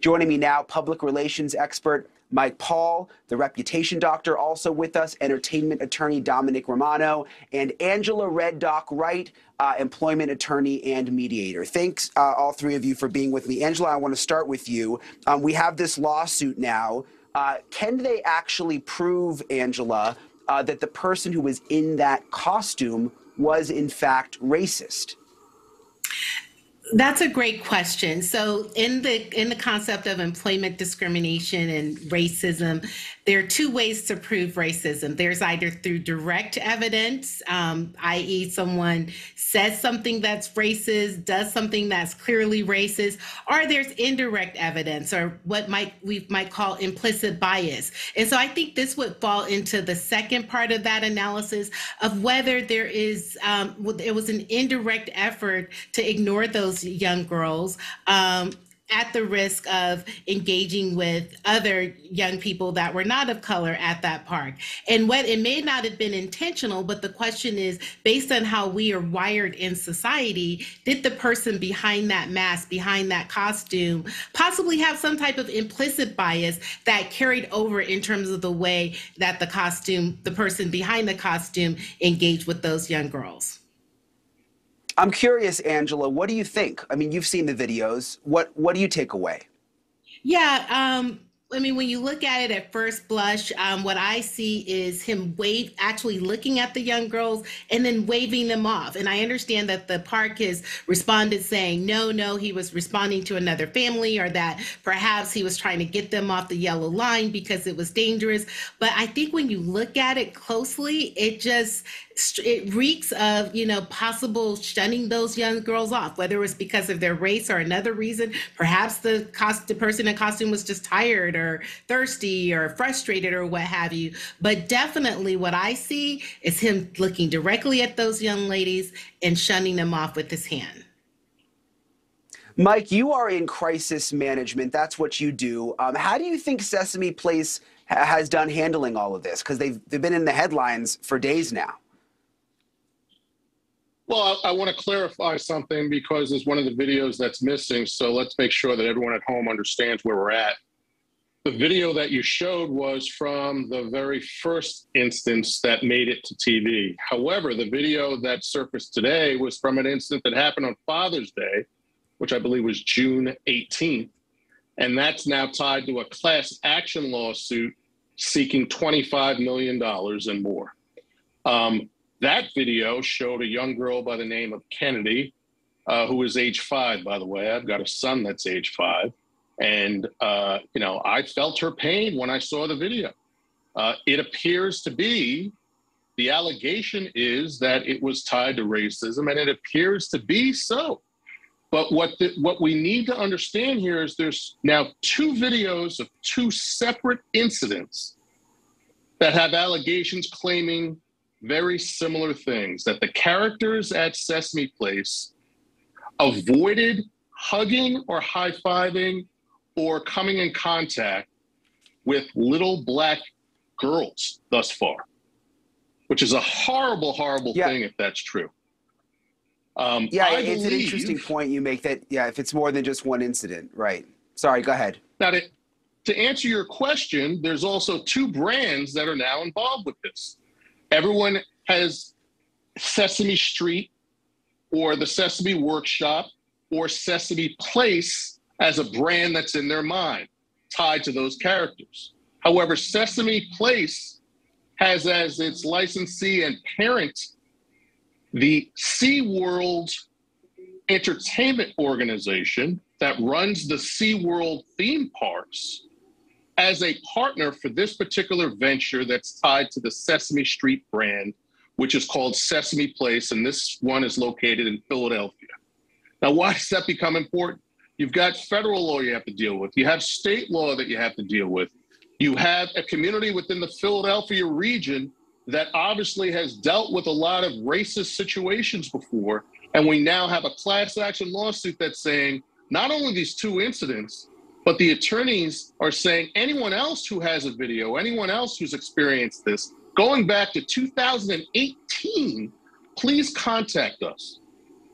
Joining me now, public relations expert Mike Paul, the reputation doctor, also with us, entertainment attorney Domenic Romano, and Angela Reddock-Wright, uh, employment attorney and mediator. Thanks, uh, all three of you, for being with me. Angela, I want to start with you. Um, we have this lawsuit now. Uh, can they actually prove, Angela, uh, that the person who was in that costume was in fact racist? That's a great question. So in the in the concept of employment discrimination and racism, there are two ways to prove racism. There's either through direct evidence, um, i.e., someone says something that's racist, does something that's clearly racist, or there's indirect evidence, or what might we might call implicit bias. And so I think this would fall into the second part of that analysis of whether there is um, it was an indirect effort to ignore those young girls. Um, at the risk of engaging with other young people that were not of color at that park. And what it may not have been intentional, but the question is based on how we are wired in society, did the person behind that mask, behind that costume, possibly have some type of implicit bias that carried over in terms of the way that the costume, the person behind the costume engaged with those young girls? I'm curious, Angela, what do you think? I mean, you've seen the videos. What what do you take away? Yeah, um, I mean, when you look at it at first blush, um, what I see is him wave, actually looking at the young girls and then waving them off. And I understand that the park has responded saying, no, no, he was responding to another family or that perhaps he was trying to get them off the yellow line because it was dangerous. But I think when you look at it closely, it just it reeks of you know possible shunning those young girls off whether it was because of their race or another reason perhaps the cost the person in costume was just tired or thirsty or frustrated or what have you but definitely what i see is him looking directly at those young ladies and shunning them off with his hand Mike, you are in crisis management. That's what you do. Um, how do you think Sesame Place ha- has done handling all of this? Because they've they've been in the headlines for days now. Well, I, I want to clarify something because there's one of the videos that's missing. So let's make sure that everyone at home understands where we're at. The video that you showed was from the very first instance that made it to TV. However, the video that surfaced today was from an incident that happened on Father's Day, which I believe was June 18th. And that's now tied to a class action lawsuit seeking $25 million and more. Um, that video showed a young girl by the name of Kennedy, uh, who is age five, by the way. I've got a son that's age five. And, uh, you know, I felt her pain when I saw the video. Uh, it appears to be the allegation is that it was tied to racism, and it appears to be so. But what the, what we need to understand here is there's now two videos of two separate incidents that have allegations claiming very similar things that the characters at Sesame Place avoided hugging or high fiving or coming in contact with little black girls thus far, which is a horrible, horrible yeah. thing if that's true. Um, yeah, I it's believe, an interesting point you make that, yeah, if it's more than just one incident, right. Sorry, go ahead. Now, to, to answer your question, there's also two brands that are now involved with this everyone has Sesame Street or the Sesame Workshop or Sesame Place as a brand that's in their mind tied to those characters. However, Sesame Place has as its licensee and parent the SeaWorld Entertainment Organization that runs the SeaWorld theme parks as a partner for this particular venture that's tied to the Sesame Street brand, which is called Sesame Place, and this one is located in Philadelphia. Now, why does that become important? You've got federal law you have to deal with, you have state law that you have to deal with, you have a community within the Philadelphia region that obviously has dealt with a lot of racist situations before. And we now have a class action lawsuit that's saying not only these two incidents, but the attorneys are saying anyone else who has a video, anyone else who's experienced this, going back to 2018, please contact us.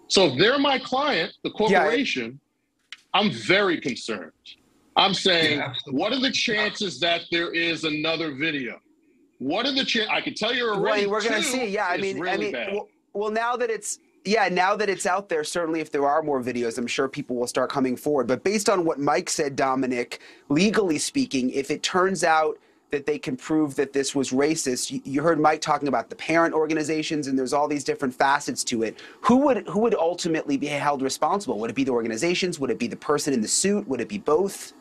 So if they're my client, the corporation. I'm very concerned. I'm saying, yeah, what are the chances that there is another video? What are the chances? I can tell you already. Well, we're going to see. Yeah, I mean, really I mean, well, well, now that it's yeah, now that it's out there, certainly if there are more videos, I'm sure people will start coming forward. But based on what Mike said, Domenic, legally speaking, if it turns out that they can prove that this was racist. You, you, heard Mike talking about the parent organizations, and there's all these different facets to it. Who would who would ultimately be held responsible? Would it be the organizations? Would it be the person in the suit? Would it be both?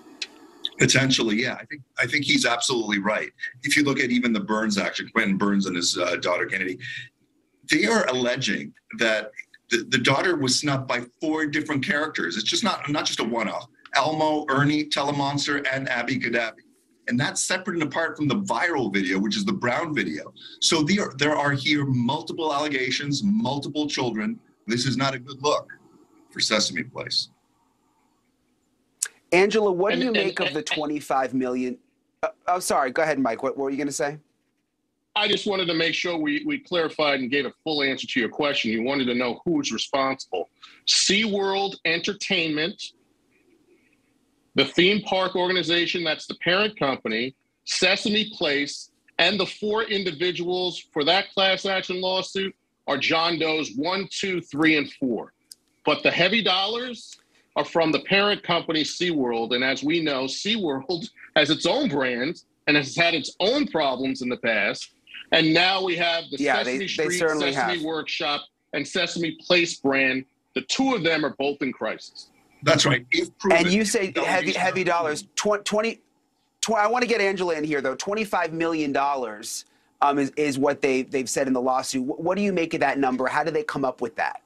Potentially, yeah. I think I think he's absolutely right. If you look at even the Burns action, Quinton Burns and his uh, daughter Kennedy, they are alleging that the, the daughter was snubbed by four different characters. It's just not not just a one-off. Elmo, Ernie, Telly Monster, and Abby Cadabby and that's separate and apart from the viral video, which is the Brown video. So there, there are here multiple allegations, multiple children. This is not a good look for Sesame Place. Angela, what do you make of the 25 million? Uh, oh, sorry. Go ahead, Mike. What, what were you going to say? I just wanted to make sure we, we clarified and gave a full answer to your question. You wanted to know who's responsible. SeaWorld Entertainment the theme park organization, that's the parent company, Sesame Place, and the four individuals for that class action lawsuit are John Doe's one, two, three, and four. But the heavy dollars are from the parent company SeaWorld. And as we know, SeaWorld has its own brand and has had its own problems in the past. And now we have the yeah, Sesame they, Street, they Sesame have. Workshop, and Sesame Place brand. The two of them are both in crisis. That's right. and you say heavy heavy dollars. 20, 20, 20 I want to get Angela in here though. Twenty five million dollars um, is is what they they've said in the lawsuit. What, what do you make of that number? How do they come up with that?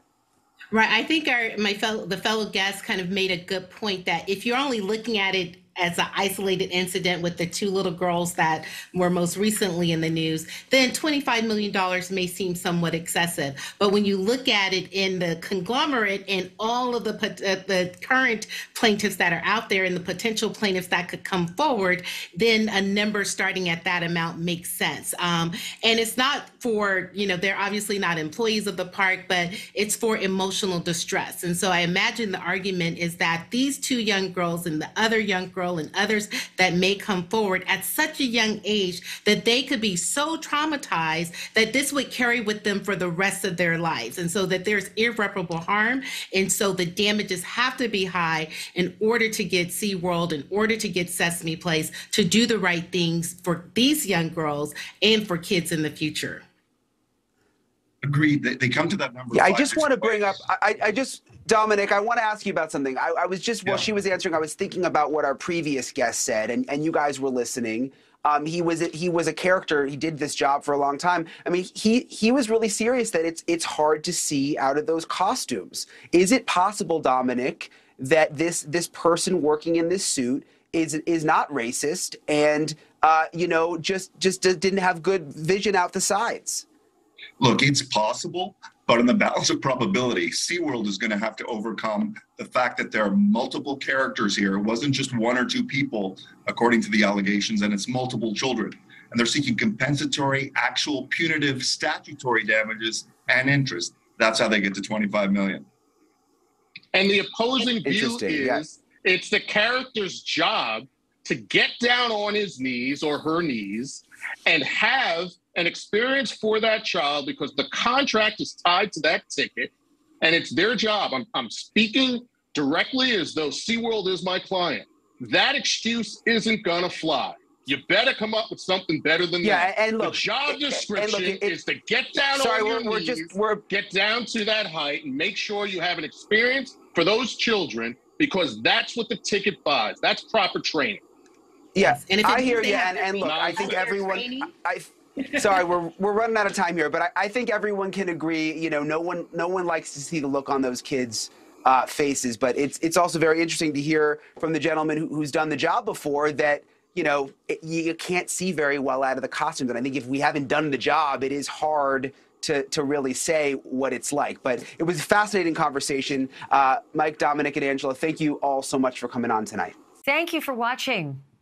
Right. I think our my fellow the fellow guest kind of made a good point that if you're only looking at it as an isolated incident with the two little girls that were most recently in the news, then $25 million may seem somewhat excessive. But when you look at it in the conglomerate and all of the, uh, the current plaintiffs that are out there and the potential plaintiffs that could come forward, then a number starting at that amount makes sense. Um, and it's not for, you know, they're obviously not employees of the park, but it's for emotional distress. And so I imagine the argument is that these two young girls and the other young girls and others that may come forward at such a young age that they could be so traumatized that this would carry with them for the rest of their lives. And so that there's irreparable harm. And so the damages have to be high in order to get SeaWorld, in order to get Sesame Place to do the right things for these young girls and for kids in the future. Agreed. They, they come to that number. Yeah, I just want to bring up. I, I just Domenic, I want to ask you about something. I, I was just, while yeah. she was answering, I was thinking about what our previous guest said, and, and you guys were listening. Um, he was he was a character. He did this job for a long time. I mean, he he was really serious that it's it's hard to see out of those costumes. Is it possible, Domenic, that this this person working in this suit is is not racist and uh, you know just just didn't have good vision out the sides? Look, it's possible, but in the balance of probability, SeaWorld is going to have to overcome the fact that there are multiple characters here. It wasn't just one or two people, according to the allegations, and it's multiple children. And they're seeking compensatory, actual punitive statutory damages and interest. That's how they get to 25 million. And the opposing view is yeah. it's the character's job to get down on his knees or her knees and have an experience for that child because the contract is tied to that ticket and it's their job. I'm, I'm speaking directly as though SeaWorld is my client. That excuse isn't going to fly. You better come up with something better than yeah, that. and look, the job description look, it, is to get down sorry, on your we're, knees, we're just, we're, get down to that height, and make sure you have an experience for those children because that's what the ticket buys. That's proper training. Yes, and I hear you, and, and look, I think everyone. I, sorry, we're we're running out of time here, but I, I, think everyone can agree. You know, no one no one likes to see the look on those kids' uh, faces, but it's it's also very interesting to hear from the gentleman who, who's done the job before that you know it, you can't see very well out of the costumes, and I think if we haven't done the job, it is hard. To, to really say what it's like. But it was a fascinating conversation. Uh, Mike, Domenic, and Angela, thank you all so much for coming on tonight. Thank you for watching.